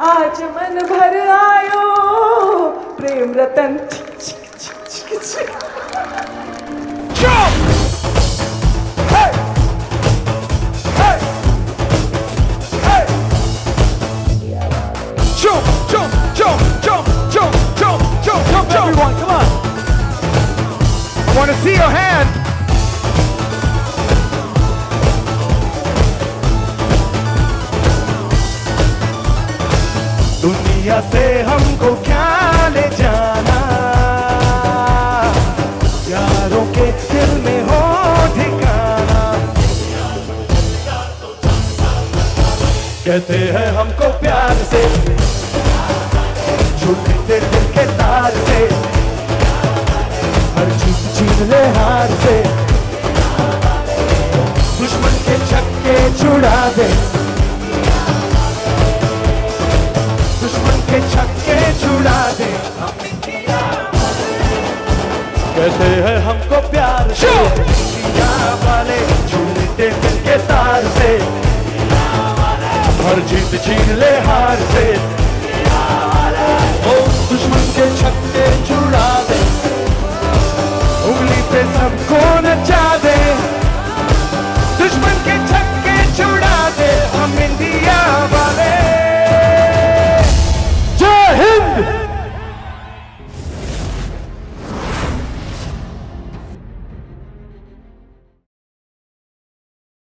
आज मन भर आयो प्रेम रतन चिक चिक चिक चिक Jump! Hey! Hey! Hey! Jump, jump, jump, jump, jump, jump, jump, jump, everyone, come on. I want to see your hand. दुनिया से हमको क्या ले जाना? यारों के दिल में हो ठिकाना। कहते हैं हमको प्यार से। झूठे दिल के तार से। हर चीज़ छीन ले हार से। दुश्मन के छक्के छुड़ा दे। कहते है हमको प्यार से? वाले झूलते मिलके तार से। हर जीत छीन ले हार से।